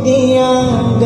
di ang